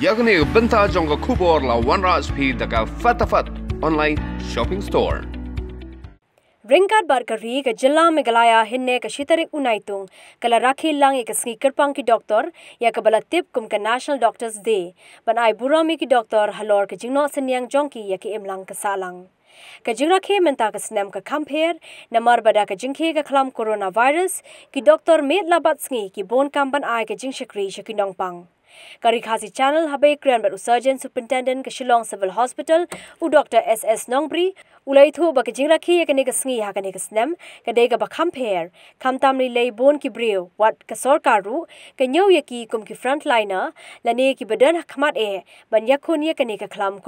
yagni benta jong kubor la one ras pi daga fatafat online shopping store. Ringkat bar kari ke jilla Meghalaya hinne ke shitarik unaitung kala rakhi lang ek sni kirpang ki doktor ya ke bala tip kum ke National Doctors Day. Ban ai burami ki doktor halor ke jingno senyang jongki ya ke imlang ke salang. Ke jingra ke menta ke snem ke compare namar bada ke jingke ke klam coronavirus ki doktor met labat sngi ki bon kam ban ai ke jing shikri shakinong pang Kari Khasi Channel habe Grand Bat Surgeon Superintendent ke Shillong Civil Hospital u Dr. SS Nongbri ulai thu ba ke jingra khi ke ne ke sngi ha ke ne ke snem ke de ga ba compare kam tam ri lei bon ki breu wat ke sarkar ru ke nyau ye ki kum ki frontliner la ne ki badan khmat e. Ban yakhun ye ke ne ke khlam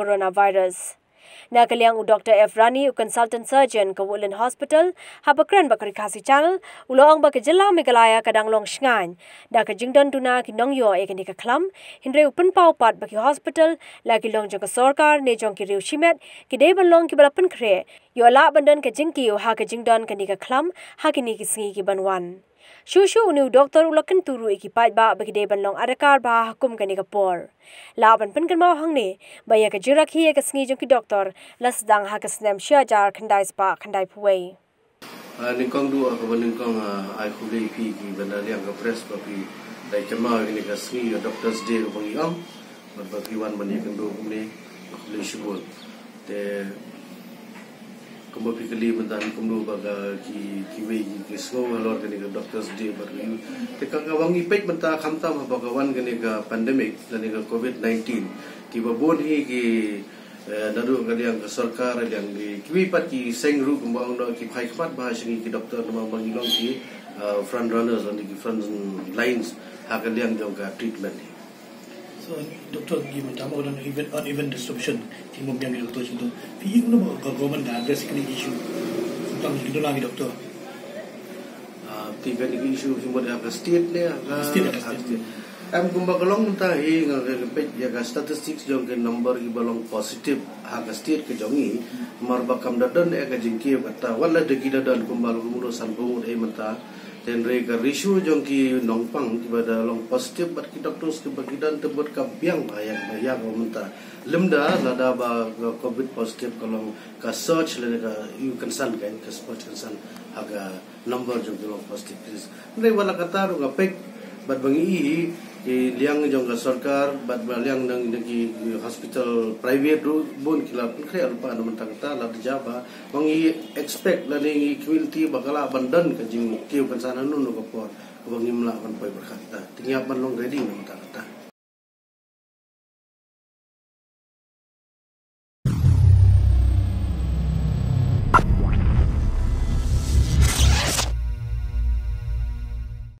na kaliang u Dr. F. Rani u consultant surgeon ke Woodland Hospital ha bakran bakari kasi channel ulong ba ke jilla Meghalaya kadang long shngan da ke jingdan tuna ki nong yo e ke ni ka klam hindre upen pau pat baki hospital la ki long jong sarkar ne jong ki riu shimet ki de ban long ki bala pen kre yo la bandan ke jingki u ha ke jingdan ke ni ka klam ha ki ni ki singi ki banwan Shushu unu doktor ulakan turu iki pai ba bagi de ban long adakar ba hukum kani ka por. La ban pen kan mau hang ne baya ka jira khi ka sngi jong ki doktor las dang ha ka snem sha jar khandai spa khandai puwei. Ni kong du aku ban kong ai khu le pi ki ban liang ka press pa pi dai kema ni ka sngi doctors day ko bangi am. Ban ba ki wan ban ni kan du ni le shibul. Te kumba pikali mantan kumdu baga ki ki wei ki sko ngalor kani ka doctors day bar yu te ka ka wangi pek manta khamta ma bagawan kani ka pandemic kani ka covid 19 ki babon hi ki nadu kani yang sarkar yang ki ki pat ki seng ru kumba ong ki phai khat ba sing ki doctor nama bangi long ki front runners on the front lines. Ha ka liang jong ka treatment So, doktor gi mentama on even on even distribution ti mo biang doktor situ. Pi no ba government ga address kini issue. Tentang itu lagi doktor. Ah, tiga ni issue sing buat apa state ni State, aga state. Am kumba kalong ta hi nga ke ya ga statistics jong ke number i balong positive. Aga state ke jongi mar ba kam dadan e ga jingki bata wala de san bu e mata dan re ka risu jong ki nongpang ki bada long positive bat ki doctors ki bagidan tebut ka biang bayang lemda lada ba covid positive kalong ka search le ka you concern kan ka search concern aga number jong long positive is re wala kata ro bat bangi ki liang jong ka sarkar bat liang nang ki hospital private ru bon kila pun kre alpa na mentang ta la jaba bangi expect la ni quality bakala bandan ka jing kiu kan sana nu no ko por bangi mla ban poi berkata. Tingya ban long ready mentang ta